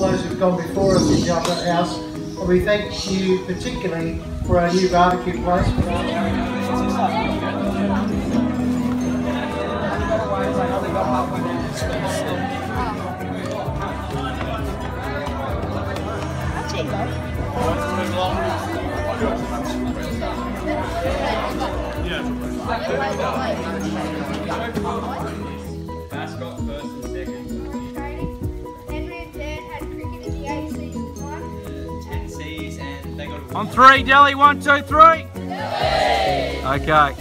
those who've gone before us in the House. And we thank you particularly for our new barbecue place. Mascot On three, Delhi, one, two, three. Okay.